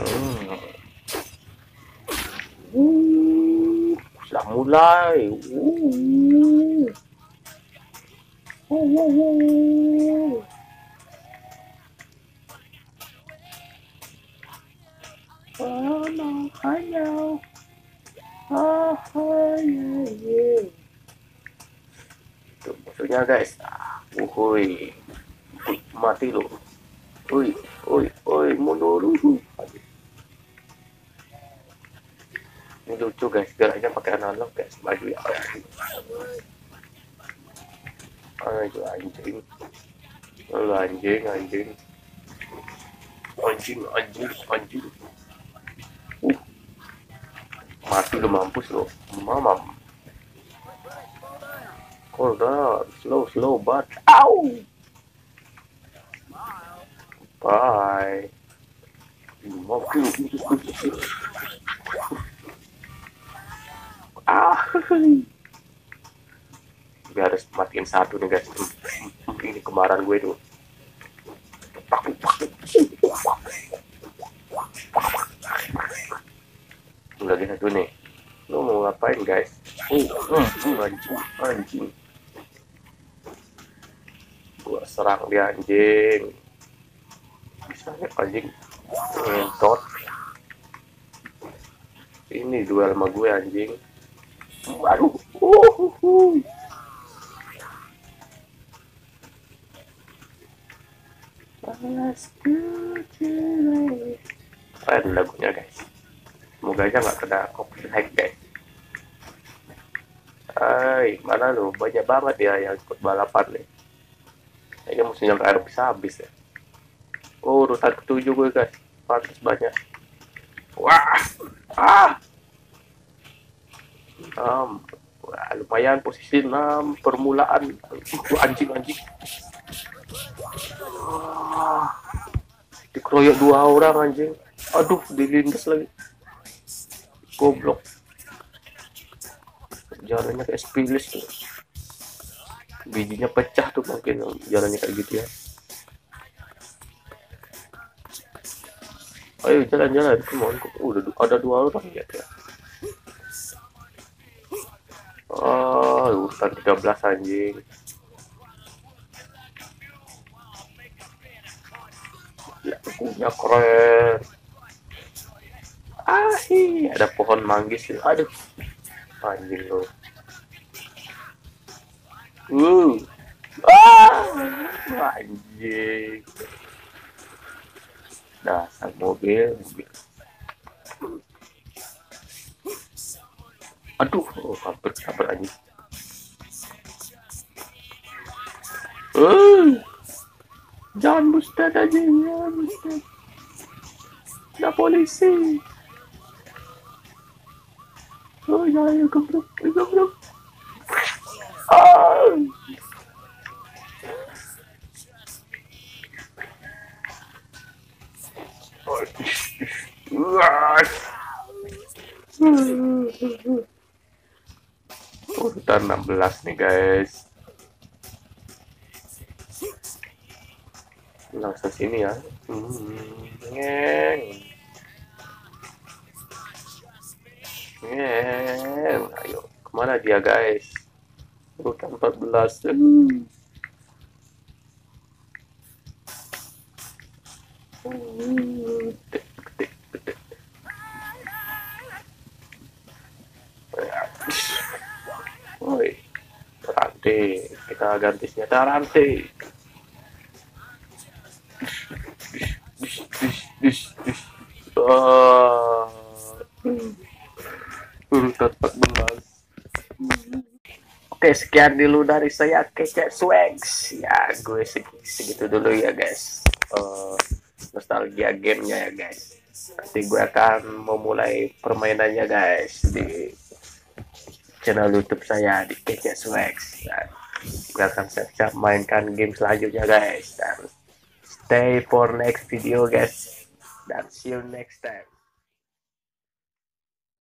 Hmm. Uh, sudah mulai. Uh. Uh, uh, uh. Oh, no, hayao. Ah, yeah, yeah. Tuh, musuhnya guys. Ah, uhuy. Uy, mati lu. Uy, uy, uy, mundur. Ini lucu guys, geraknya pakai analog guys, maju ya. Ayo anjing. Lu anjing, anjing. Anjing, anjing, anjing. Uh. Mati lu mampus lu. Mamam. Hold on, slow, slow, but ow. Bye. Gue harus matiin satu nih guys. Ini kemarin gue tuh. Lagi satu nih. Lu mau ngapain guys? Uh, uh, uh, anjing, anjing. Gua serang dia anjing. Bisa ya anjing. Ngentot. Ini duel sama gue anjing. Waduh. Uh, uh, uh. Keren lagunya guys. Semoga aja nggak kena copyright guys. Hai, mana lu? Banyak banget ya yang ikut balapan nih. Kayaknya musuhnya nggak bisa habis ya. Oh, urutan ketujuh gue guys. Pantas banyak. Wah, ah. Um, lumayan posisi 6 permulaan. Anjing anjing. Ah, dikeroyok dua orang anjing. Aduh, dilindas lagi. Goblok. Jalannya kayak spilis tuh. Bijinya pecah tuh mungkin jalannya kayak gitu ya. Ayo jalan-jalan, on. Udah ada dua orang ya. ya. Oh, urutan 13 anjing. Ya, punya keren. Ah, ada pohon manggis. Aduh. Anjing lo. Uh. Ah, anjing. Dasar mobil, mobil. Aduh, oh, hampir hampir anjing. Uh. Jangan mustad aja, jangan mustad. Ada polisi. Oh ya, ya ya geblok. Ah. Urutan 16 nih guys. Langsung sini ya. Hmm, ngeng. Ngeng. Ayo, ke mana dia guys? Urutan 14. Hmm. Woi, rantai. Kita ganti senjata rantai. Oh. Urutan 14. Oke, sekian dulu dari saya Kece Swags. Ya, gue segitu dulu ya, guys. Uh, nostalgia gamenya ya, guys. Nanti gue akan memulai permainannya, guys, di channel YouTube saya di Swags. Dan akan siap-siap mainkan game selanjutnya, guys. Dan stay for next video, guys. Dan see you next time.